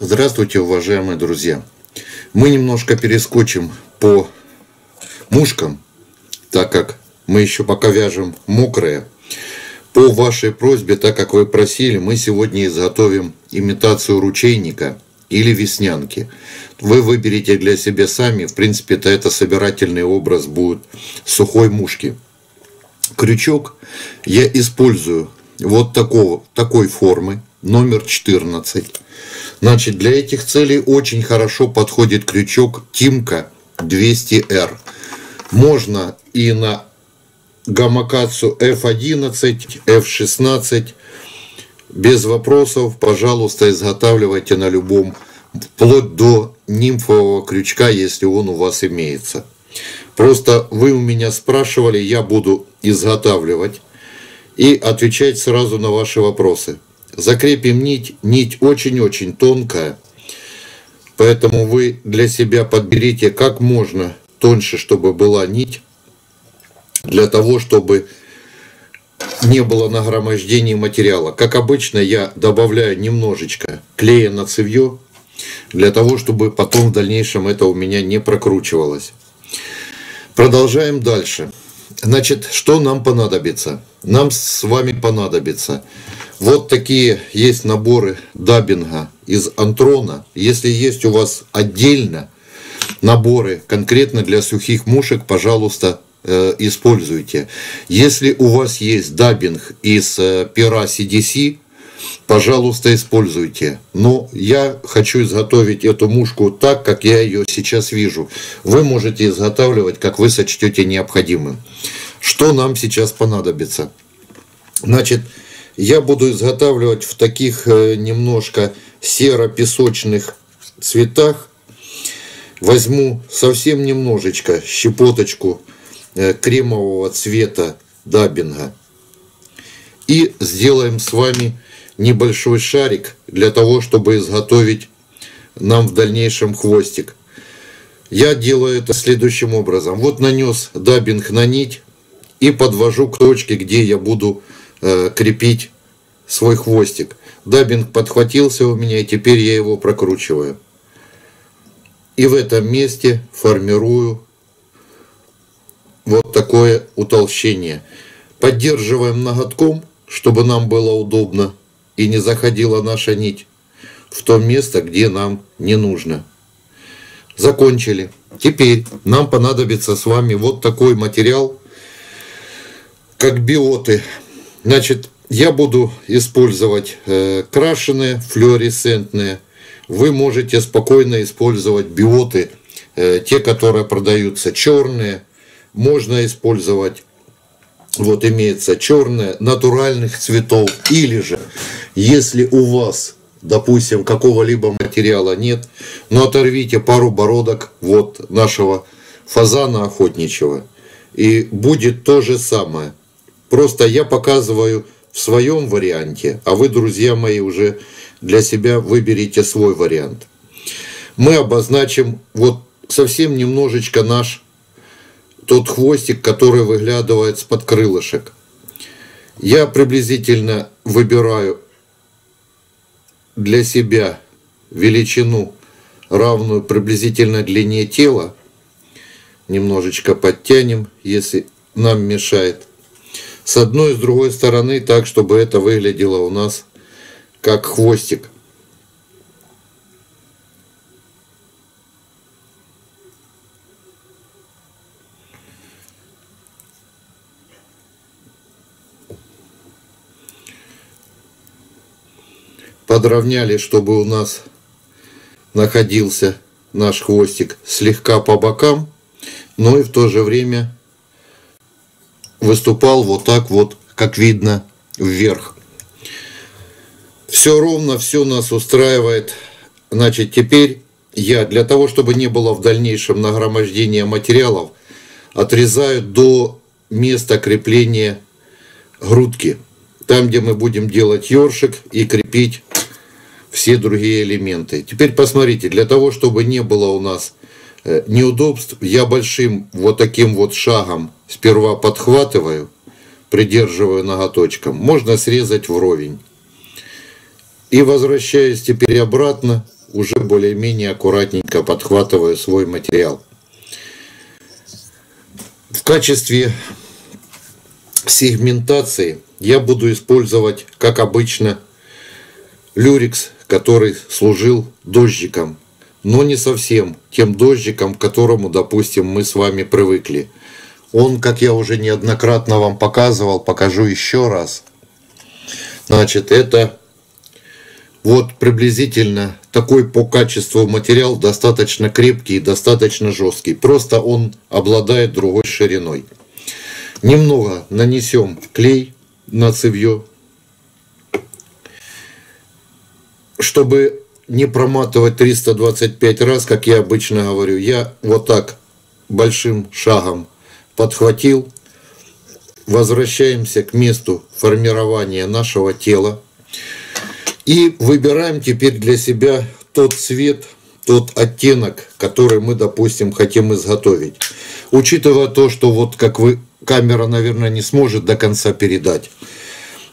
Здравствуйте, уважаемые друзья! Мы немножко перескочим по мушкам, так как мы еще пока вяжем мокрые. По вашей просьбе, так как вы просили, мы сегодня изготовим имитацию ручейника или веснянки. Вы выберете для себя сами, в принципе, то это собирательный образ будет сухой мушки. Крючок я использую вот такого, такой формы, номер 14. Значит, для этих целей очень хорошо подходит крючок Тимка 200R. Можно и на гамакацу F11, F16. Без вопросов, пожалуйста, изготавливайте на любом, вплоть до нимфового крючка, если он у вас имеется. Просто вы у меня спрашивали, я буду изготавливать и отвечать сразу на ваши вопросы. Закрепим нить. Нить очень-очень тонкая, поэтому вы для себя подберите как можно тоньше, чтобы была нить, для того, чтобы не было нагромождения материала. Как обычно, я добавляю немножечко клея на цевье, для того, чтобы потом в дальнейшем это у меня не прокручивалось. Продолжаем дальше. Значит, что нам понадобится? Нам с вами понадобится вот такие есть наборы даббинга из антрона. Если есть у вас отдельно наборы конкретно для сухих мушек, пожалуйста, э, используйте. Если у вас есть даббинг из э, пера CDC, пожалуйста, используйте. Но я хочу изготовить эту мушку так, как я ее сейчас вижу. Вы можете изготавливать, как вы сочтете необходимым. Что нам сейчас понадобится? Значит, я буду изготавливать в таких э, немножко серо-песочных цветах. Возьму совсем немножечко, щепоточку э, кремового цвета даббинга. И сделаем с вами небольшой шарик для того, чтобы изготовить нам в дальнейшем хвостик. Я делаю это следующим образом. Вот нанес даббинг на нить и подвожу к точке, где я буду э, крепить свой хвостик. Даббинг подхватился у меня, и теперь я его прокручиваю. И в этом месте формирую вот такое утолщение. Поддерживаем ноготком, чтобы нам было удобно и не заходила наша нить в то место, где нам не нужно. Закончили. Теперь нам понадобится с вами вот такой материал, как биоты. Значит, я буду использовать э, крашеные, флуоресцентные. Вы можете спокойно использовать биоты, э, те, которые продаются черные. Можно использовать вот имеется черное, натуральных цветов. Или же, если у вас, допустим, какого-либо материала нет, но оторвите пару бородок вот нашего фазана охотничьего. И будет то же самое. Просто я показываю в своем варианте, а вы, друзья мои, уже для себя выберите свой вариант. Мы обозначим вот совсем немножечко наш тот хвостик, который выглядывает с-под крылышек. Я приблизительно выбираю для себя величину, равную приблизительно длине тела. Немножечко подтянем, если нам мешает с одной и с другой стороны так, чтобы это выглядело у нас как хвостик. Подровняли, чтобы у нас находился наш хвостик слегка по бокам, но и в то же время выступал вот так вот, как видно, вверх. Все ровно, все нас устраивает. Значит, теперь я для того, чтобы не было в дальнейшем нагромождения материалов, отрезаю до места крепления грудки. Там, где мы будем делать ёршик и крепить все другие элементы. Теперь посмотрите, для того, чтобы не было у нас Э, неудобств я большим вот таким вот шагом сперва подхватываю, придерживаю ноготочком. Можно срезать вровень. И возвращаясь теперь обратно, уже более-менее аккуратненько подхватываю свой материал. В качестве сегментации я буду использовать, как обычно, люрикс, который служил дождиком, но не совсем тем дождиком, к которому, допустим, мы с вами привыкли. Он, как я уже неоднократно вам показывал, покажу еще раз. Значит, это вот приблизительно такой по качеству материал достаточно крепкий и достаточно жесткий. Просто он обладает другой шириной. Немного нанесем клей на цевье, чтобы не проматывать 325 раз, как я обычно говорю. Я вот так большим шагом подхватил. Возвращаемся к месту формирования нашего тела. И выбираем теперь для себя тот цвет, тот оттенок, который мы, допустим, хотим изготовить. Учитывая то, что вот как вы камера, наверное, не сможет до конца передать.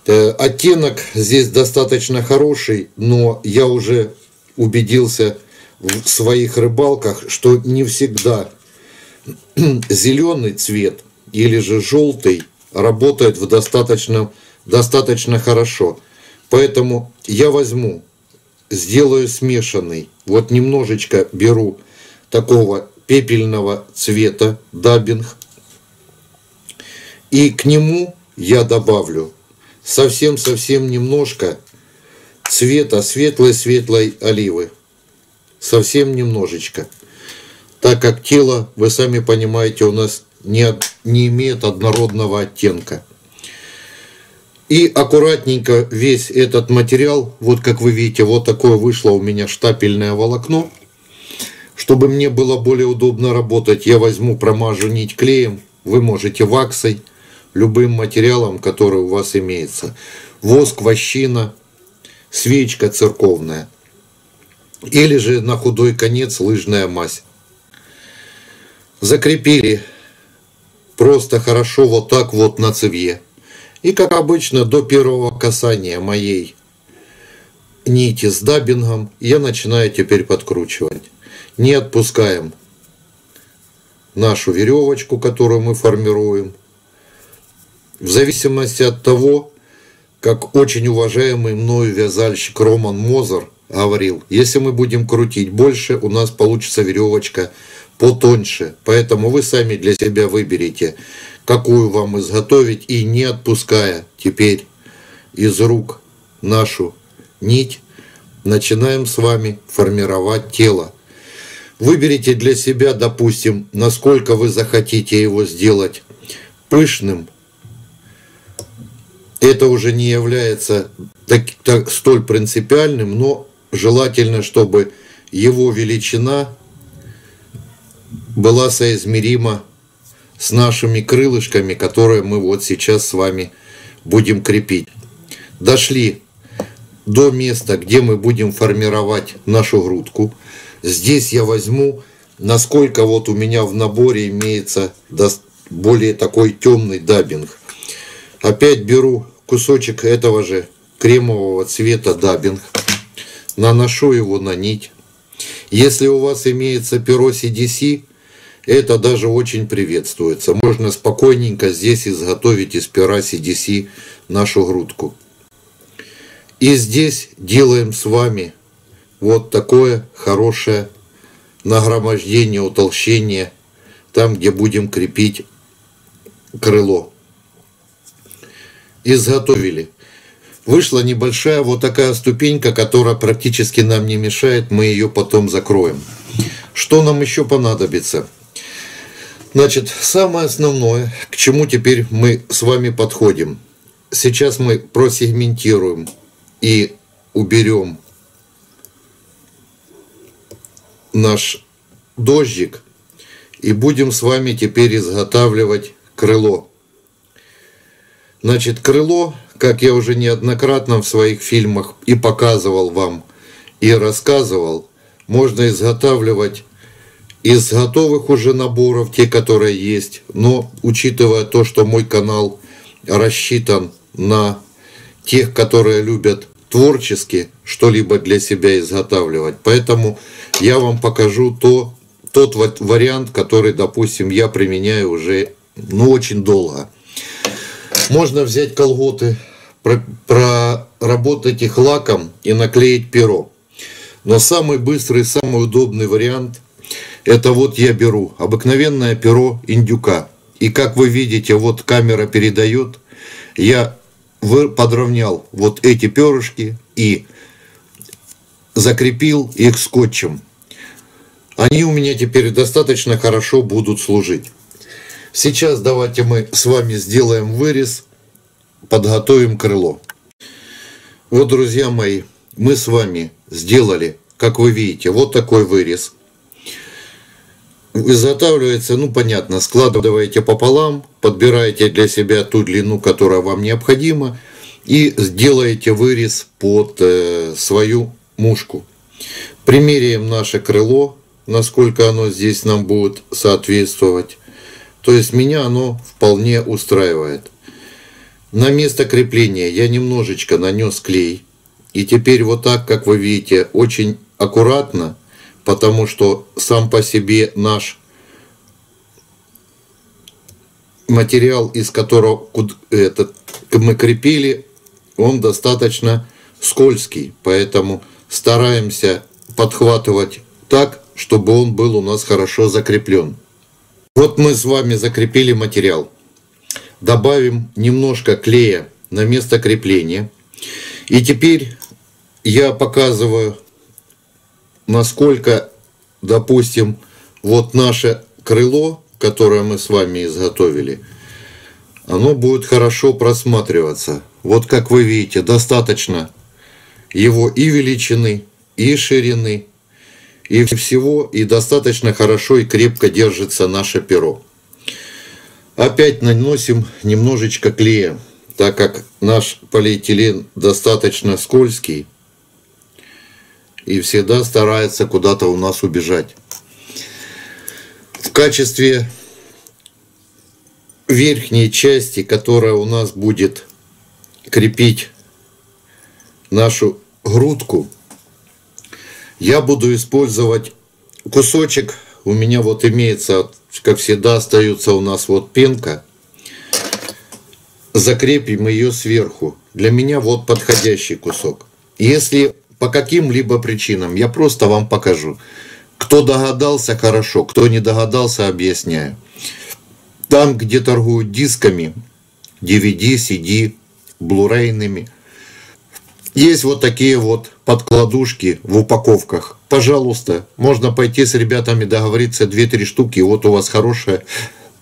Э, оттенок здесь достаточно хороший, но я уже убедился в своих рыбалках, что не всегда зеленый цвет или же желтый работает в достаточно, достаточно хорошо. Поэтому я возьму, сделаю смешанный, вот немножечко беру такого пепельного цвета даббинг, и к нему я добавлю совсем-совсем немножко цвета светлой-светлой оливы. Совсем немножечко. Так как тело, вы сами понимаете, у нас не, не имеет однородного оттенка. И аккуратненько весь этот материал, вот как вы видите, вот такое вышло у меня штапельное волокно. Чтобы мне было более удобно работать, я возьму, промажу нить клеем, вы можете ваксой, любым материалом, который у вас имеется. Воск, вощина, свечка церковная. Или же на худой конец лыжная мазь. Закрепили просто хорошо вот так вот на цевье. И как обычно до первого касания моей нити с даббингом я начинаю теперь подкручивать. Не отпускаем нашу веревочку, которую мы формируем в зависимости от того, как очень уважаемый мною вязальщик Роман Мозер говорил, если мы будем крутить больше, у нас получится веревочка потоньше. Поэтому вы сами для себя выберите, какую вам изготовить и не отпуская теперь из рук нашу нить, начинаем с вами формировать тело. Выберите для себя, допустим, насколько вы захотите его сделать пышным, это уже не является так, так, столь принципиальным, но желательно, чтобы его величина была соизмерима с нашими крылышками, которые мы вот сейчас с вами будем крепить. Дошли до места, где мы будем формировать нашу грудку. Здесь я возьму, насколько вот у меня в наборе имеется более такой темный dubbing. Опять беру кусочек этого же кремового цвета dubbing, наношу его на нить. Если у вас имеется перо CDC, это даже очень приветствуется. Можно спокойненько здесь изготовить из пера CDC нашу грудку. И здесь делаем с вами вот такое хорошее нагромождение, утолщение, там, где будем крепить крыло изготовили. Вышла небольшая вот такая ступенька, которая практически нам не мешает, мы ее потом закроем. Что нам еще понадобится? Значит, самое основное, к чему теперь мы с вами подходим. Сейчас мы просегментируем и уберем наш дождик и будем с вами теперь изготавливать крыло. Значит, крыло, как я уже неоднократно в своих фильмах и показывал вам, и рассказывал, можно изготавливать из готовых уже наборов, те, которые есть, но учитывая то, что мой канал рассчитан на тех, которые любят творчески что-либо для себя изготавливать. Поэтому я вам покажу то, тот вариант, который, допустим, я применяю уже ну, очень долго. Можно взять колготы, проработать их лаком и наклеить перо. Но самый быстрый, самый удобный вариант – это вот я беру обыкновенное перо индюка. И как вы видите, вот камера передает, я подровнял вот эти перышки и закрепил их скотчем. Они у меня теперь достаточно хорошо будут служить. Сейчас давайте мы с вами сделаем вырез, подготовим крыло. Вот, друзья мои, мы с вами сделали, как вы видите, вот такой вырез. Изготавливается, ну понятно, складываете пополам, подбираете для себя ту длину, которая вам необходима, и сделаете вырез под э, свою мушку. Примеряем наше крыло, насколько оно здесь нам будет соответствовать. То есть меня оно вполне устраивает. На место крепления я немножечко нанес клей. И теперь вот так, как вы видите, очень аккуратно, потому что сам по себе наш материал, из которого этот, мы крепили, он достаточно скользкий, поэтому стараемся подхватывать так, чтобы он был у нас хорошо закреплен. Вот мы с вами закрепили материал. Добавим немножко клея на место крепления. И теперь я показываю, насколько, допустим, вот наше крыло, которое мы с вами изготовили, оно будет хорошо просматриваться. Вот как вы видите, достаточно его и величины, и ширины, и всего, и достаточно хорошо и крепко держится наше перо. Опять наносим немножечко клея, так как наш полиэтилен достаточно скользкий и всегда старается куда-то у нас убежать. В качестве верхней части, которая у нас будет крепить нашу грудку, я буду использовать кусочек, у меня вот имеется, как всегда, остается у нас вот пенка. Закрепим ее сверху. Для меня вот подходящий кусок. Если по каким-либо причинам, я просто вам покажу. Кто догадался, хорошо. Кто не догадался, объясняю. Там, где торгуют дисками, DVD, CD, блурейными – есть вот такие вот подкладушки в упаковках. Пожалуйста, можно пойти с ребятами договориться 2-3 штуки. Вот у вас хорошая,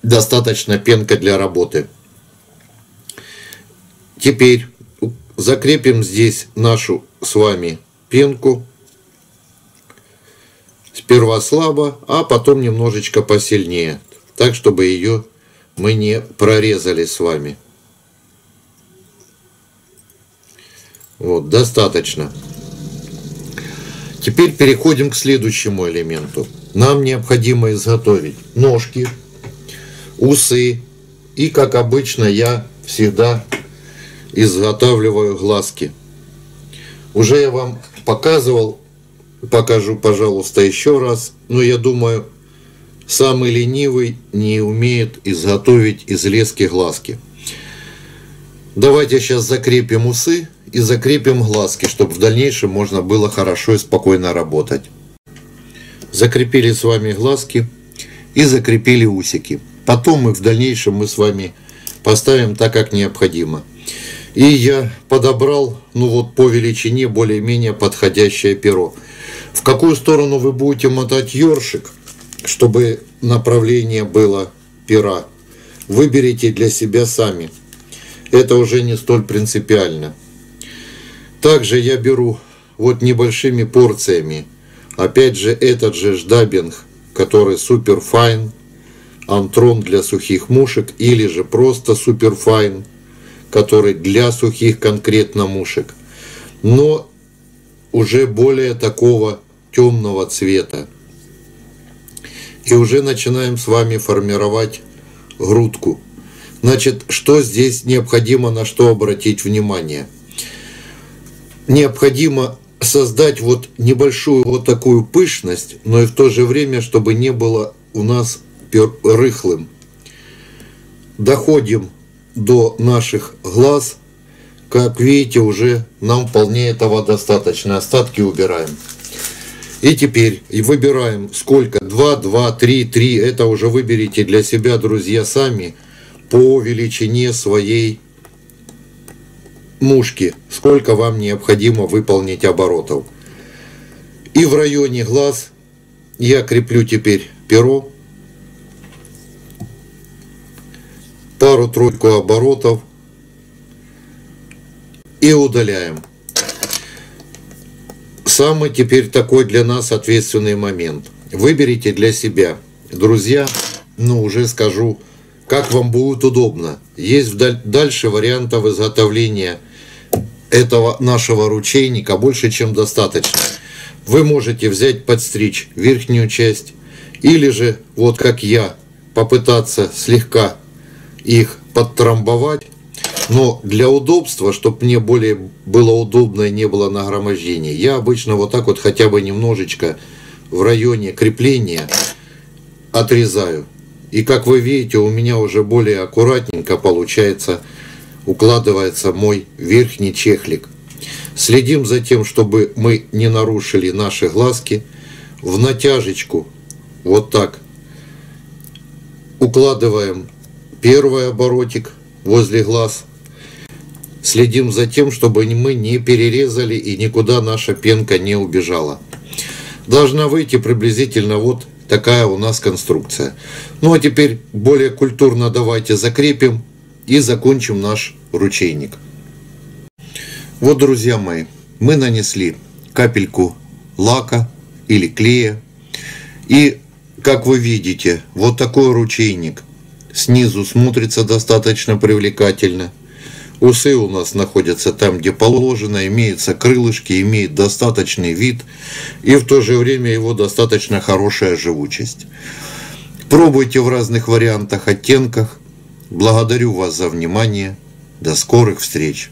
достаточно пенка для работы. Теперь закрепим здесь нашу с вами пенку. Сперва слабо, а потом немножечко посильнее. Так, чтобы ее мы не прорезали с вами. Вот, достаточно. Теперь переходим к следующему элементу. Нам необходимо изготовить ножки, усы и, как обычно, я всегда изготавливаю глазки. Уже я вам показывал, покажу, пожалуйста, еще раз. Но я думаю, самый ленивый не умеет изготовить из лески глазки. Давайте сейчас закрепим усы и закрепим глазки, чтобы в дальнейшем можно было хорошо и спокойно работать. Закрепили с вами глазки и закрепили усики. Потом мы в дальнейшем мы с вами поставим так, как необходимо. И я подобрал, ну вот по величине более-менее подходящее перо. В какую сторону вы будете мотать ёршик, чтобы направление было пера, выберите для себя сами. Это уже не столь принципиально. Также я беру вот небольшими порциями. Опять же этот же dubbing, который super fine, Antron для сухих мушек или же просто super fine, который для сухих конкретно мушек. Но уже более такого темного цвета. И уже начинаем с вами формировать грудку. Значит, что здесь необходимо, на что обратить внимание – необходимо создать вот небольшую вот такую пышность, но и в то же время, чтобы не было у нас рыхлым. Доходим до наших глаз. Как видите, уже нам вполне этого достаточно. Остатки убираем. И теперь выбираем сколько. 2, 2, 3, 3. Это уже выберите для себя, друзья, сами по величине своей мушки, сколько вам необходимо выполнить оборотов. И в районе глаз я креплю теперь перо, пару-тройку оборотов и удаляем. Самый теперь такой для нас ответственный момент. Выберите для себя, друзья, ну уже скажу, как вам будет удобно. Есть дальше вариантов изготовления этого нашего ручейника больше, чем достаточно. Вы можете взять, подстричь верхнюю часть, или же, вот как я, попытаться слегка их подтрамбовать. Но для удобства, чтобы мне более было удобно и не было нагромождения, я обычно вот так вот хотя бы немножечко в районе крепления отрезаю. И как вы видите, у меня уже более аккуратненько получается укладывается мой верхний чехлик. Следим за тем, чтобы мы не нарушили наши глазки. В натяжечку вот так укладываем первый оборотик возле глаз. Следим за тем, чтобы мы не перерезали и никуда наша пенка не убежала. Должна выйти приблизительно вот такая у нас конструкция. Ну а теперь более культурно давайте закрепим и закончим наш ручейник. Вот, друзья мои, мы нанесли капельку лака или клея. И, как вы видите, вот такой ручейник снизу смотрится достаточно привлекательно. Усы у нас находятся там, где положено, имеются крылышки, имеет достаточный вид и в то же время его достаточно хорошая живучесть. Пробуйте в разных вариантах, оттенках. Благодарю вас за внимание. До скорых встреч!